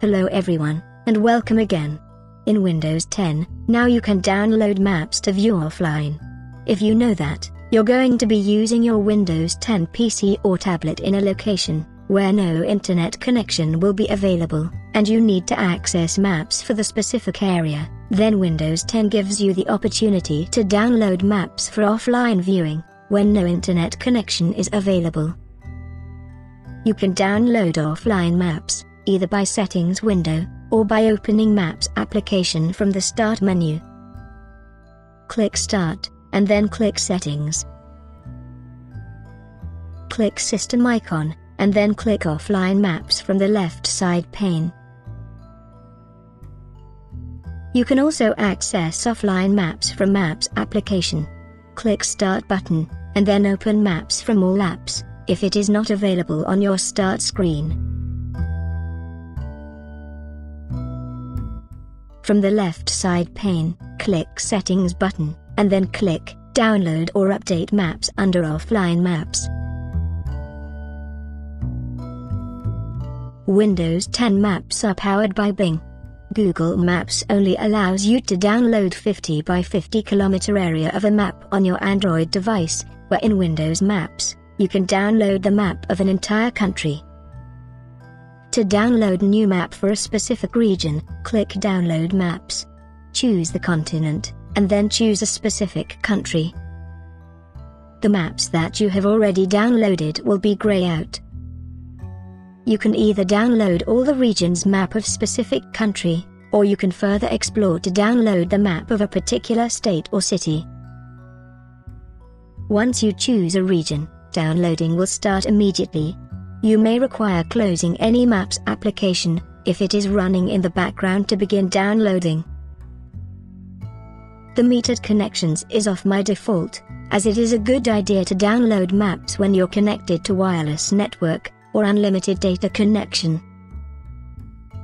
Hello everyone, and welcome again. In Windows 10, now you can download maps to view offline. If you know that, you're going to be using your Windows 10 PC or tablet in a location where no internet connection will be available, and you need to access maps for the specific area, then Windows 10 gives you the opportunity to download maps for offline viewing when no internet connection is available. You can download offline maps either by Settings window, or by opening Maps application from the Start menu. Click Start, and then click Settings. Click System icon, and then click Offline Maps from the left side pane. You can also access offline maps from Maps application. Click Start button, and then open Maps from all apps, if it is not available on your start screen. From the left side pane, click Settings button, and then click Download or Update Maps under Offline Maps. Windows 10 Maps are powered by Bing. Google Maps only allows you to download 50 by 50 kilometer area of a map on your Android device, where in Windows Maps, you can download the map of an entire country. To download a new map for a specific region, click Download Maps. Choose the continent, and then choose a specific country. The maps that you have already downloaded will be grey out. You can either download all the region's map of specific country, or you can further explore to download the map of a particular state or city. Once you choose a region, downloading will start immediately, you may require closing any Maps application, if it is running in the background to begin downloading. The metered connections is off my default, as it is a good idea to download maps when you're connected to wireless network, or unlimited data connection.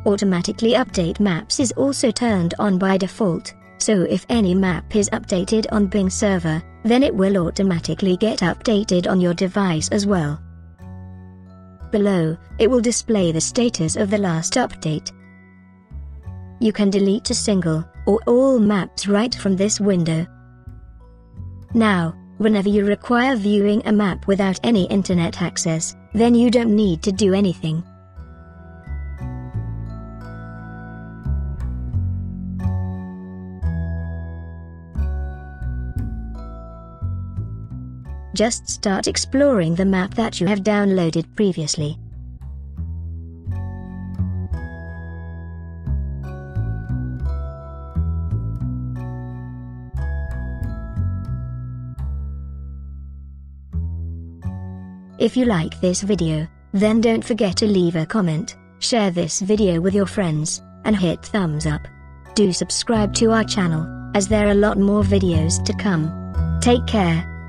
Automatically update maps is also turned on by default, so if any map is updated on Bing server, then it will automatically get updated on your device as well. Below, it will display the status of the last update. You can delete a single, or all maps right from this window. Now, whenever you require viewing a map without any internet access, then you don't need to do anything. Just start exploring the map that you have downloaded previously. If you like this video, then don't forget to leave a comment, share this video with your friends, and hit thumbs up. Do subscribe to our channel, as there are a lot more videos to come. Take care